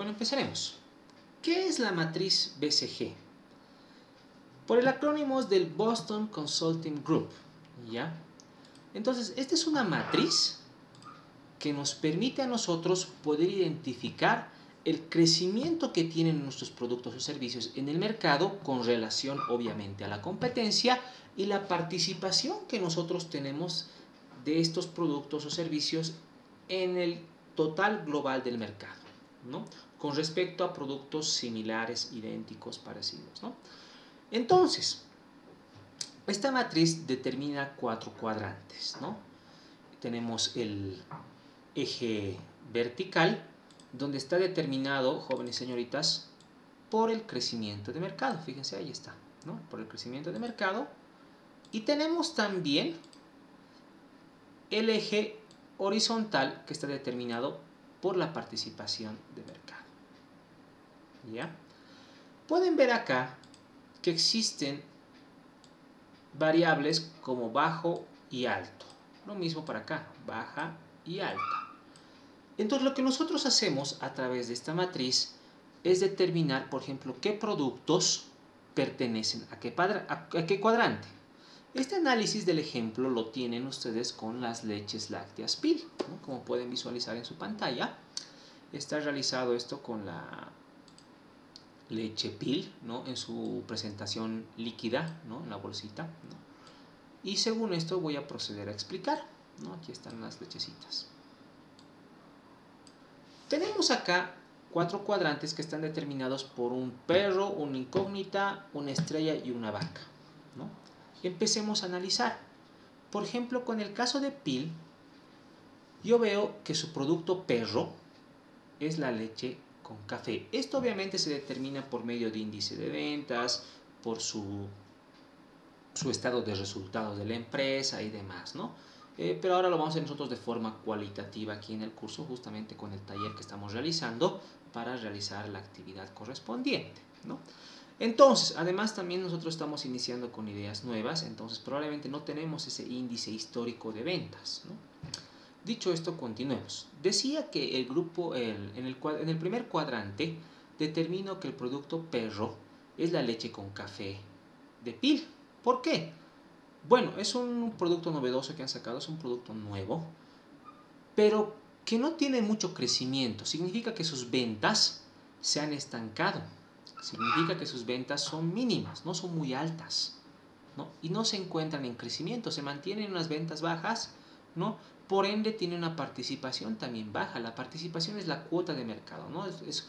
Bueno, empezaremos. ¿Qué es la matriz BCG? Por el acrónimo del Boston Consulting Group, ¿ya? Entonces, esta es una matriz que nos permite a nosotros poder identificar el crecimiento que tienen nuestros productos o servicios en el mercado con relación obviamente a la competencia y la participación que nosotros tenemos de estos productos o servicios en el total global del mercado, ¿no? Con respecto a productos similares, idénticos, parecidos. ¿no? Entonces, esta matriz determina cuatro cuadrantes. ¿no? Tenemos el eje vertical, donde está determinado, jóvenes señoritas, por el crecimiento de mercado. Fíjense, ahí está, ¿no? Por el crecimiento de mercado. Y tenemos también el eje horizontal que está determinado por la participación de mercado. ¿Ya? Pueden ver acá que existen variables como bajo y alto. Lo mismo para acá, baja y alta. Entonces lo que nosotros hacemos a través de esta matriz es determinar, por ejemplo, qué productos pertenecen a qué, a qué cuadrante. Este análisis del ejemplo lo tienen ustedes con las leches lácteas PIL, como pueden visualizar en su pantalla. Está realizado esto con la leche PIL ¿no? en su presentación líquida, ¿no? en la bolsita. Y según esto voy a proceder a explicar. ¿no? Aquí están las lechecitas. Tenemos acá cuatro cuadrantes que están determinados por un perro, una incógnita, una estrella y una vaca. ¿no? Empecemos a analizar. Por ejemplo, con el caso de Pil, yo veo que su producto perro es la leche con café. Esto obviamente se determina por medio de índice de ventas, por su, su estado de resultados de la empresa y demás, ¿no? Eh, pero ahora lo vamos a hacer nosotros de forma cualitativa aquí en el curso, justamente con el taller que estamos realizando para realizar la actividad correspondiente. ¿no? Entonces, además también nosotros estamos iniciando con ideas nuevas, entonces probablemente no tenemos ese índice histórico de ventas. ¿no? Dicho esto, continuemos. Decía que el grupo, en, el, en el primer cuadrante, determino que el producto perro es la leche con café de pil. ¿Por qué? Bueno, es un producto novedoso que han sacado, es un producto nuevo, pero que no tiene mucho crecimiento. Significa que sus ventas se han estancado. Significa que sus ventas son mínimas, no son muy altas. Y no se encuentran en crecimiento, se mantienen unas ventas bajas, ¿no? Por ende tiene una participación también baja. La participación es la cuota de mercado, ¿no? es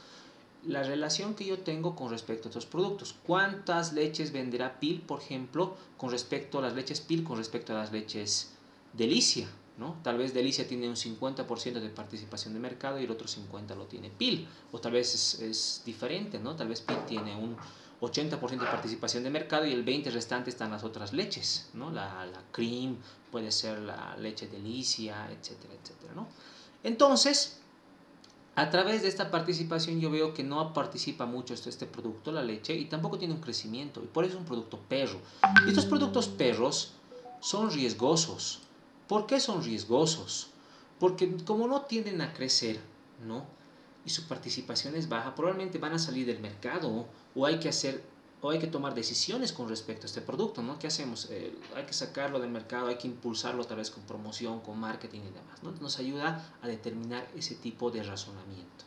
la relación que yo tengo con respecto a otros productos. ¿Cuántas leches venderá Pil, por ejemplo, con respecto a las leches Pil, con respecto a las leches Delicia? ¿No? Tal vez Delicia tiene un 50% de participación de mercado y el otro 50% lo tiene Pil. O tal vez es, diferente, ¿no? Tal vez Pil tiene un 80% de participación de mercado y el 20% restante están las otras leches, ¿no? La, la cream, puede ser la leche Delicia, etcétera, etcétera, ¿no? Entonces, a través de esta participación yo veo que no participa mucho este, este producto, la leche, y tampoco tiene un crecimiento, y por eso es un producto perro. Y estos productos perros son riesgosos. ¿Por qué son riesgosos? Porque como no tienden a crecer, ¿no? Y su participación es baja, probablemente van a salir del mercado o hay que hacer o hay que tomar decisiones con respecto a este producto, ¿no? ¿Qué hacemos? Eh, hay que sacarlo del mercado, hay que impulsarlo otra vez con promoción, con marketing y demás, ¿no? Nos ayuda a determinar ese tipo de razonamiento.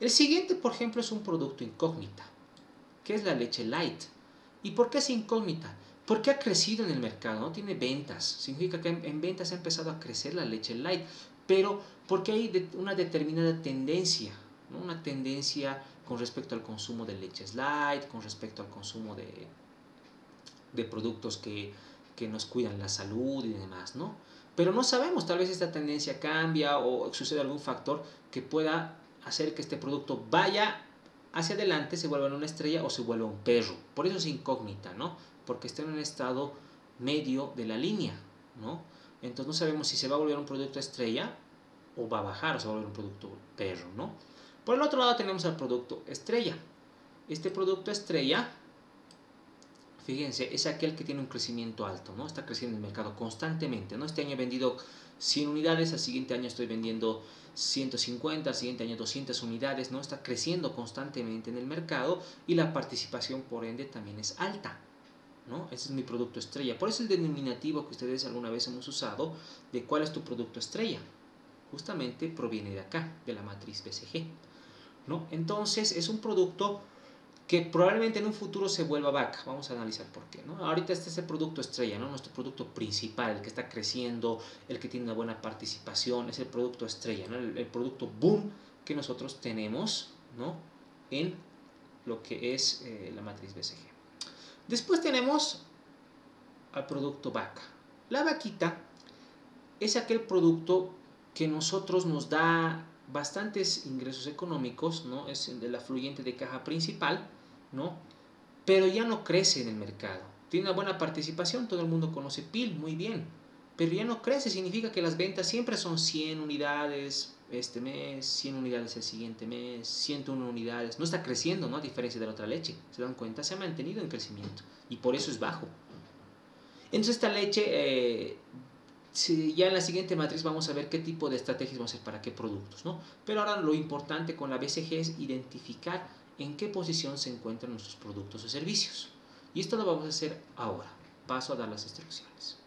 El siguiente, por ejemplo, es un producto incógnita, que es la leche light. ¿Y por qué es incógnita? Porque ha crecido en el mercado, no tiene ventas. Significa que en ventas ha empezado a crecer la leche light, pero porque hay una determinada tendencia, ¿no? una tendencia con respecto al consumo de leches light, con respecto al consumo de, de productos que, que, nos cuidan la salud y demás, ¿no? Pero no sabemos, tal vez esta tendencia cambia o sucede algún factor que pueda hacer que este producto vaya hacia adelante, se vuelva una estrella o se vuelva un perro. Por eso es incógnita, ¿no? Porque está en un estado medio de la línea, ¿no? Entonces no sabemos si se va a volver un producto estrella o va a bajar o se va a volver un producto perro, ¿no? Por el otro lado tenemos el producto estrella. Este producto estrella, fíjense, es aquel que tiene un crecimiento alto, ¿no? Está creciendo el mercado constantemente, ¿no? Este año he vendido 100 unidades, al siguiente año estoy vendiendo 150, al siguiente año 200 unidades, ¿no? Está creciendo constantemente en el mercado y la participación por ende también es alta, ¿no? Ese es mi producto estrella. Por eso el denominativo que ustedes alguna vez hemos usado de cuál es tu producto estrella, justamente proviene de acá, de la matriz BCG, ¿no? Entonces es un producto que probablemente en un futuro se vuelva vaca. Vamos a analizar por qué. ¿no? Ahorita este es el producto estrella, ¿no? nuestro producto principal, el que está creciendo, el que tiene una buena participación, es el producto estrella, el, producto boom que nosotros tenemos ¿no? en lo que es eh, la matriz BCG. Después tenemos al producto vaca. La vaquita es aquel producto que nosotros nos da bastantes ingresos económicos, ¿no? es el la fluyente de caja principal, ¿no? Pero ya no crece en el mercado. Tiene una buena participación, todo el mundo conoce PIL muy bien, pero ya no crece, significa que las ventas siempre son 100 unidades este mes, 100 unidades el siguiente mes, 101 unidades. No está creciendo, ¿no? A diferencia de la otra leche. ¿Se dan cuenta? Se ha mantenido en crecimiento y por eso es bajo. Entonces esta leche, eh, ya en la siguiente matriz vamos a ver qué tipo de estrategias vamos a hacer para qué productos, ¿no? Pero ahora lo importante con la BCG es identificar en qué posición se encuentran nuestros productos o servicios. Y esto lo vamos a hacer ahora. Paso a dar las instrucciones.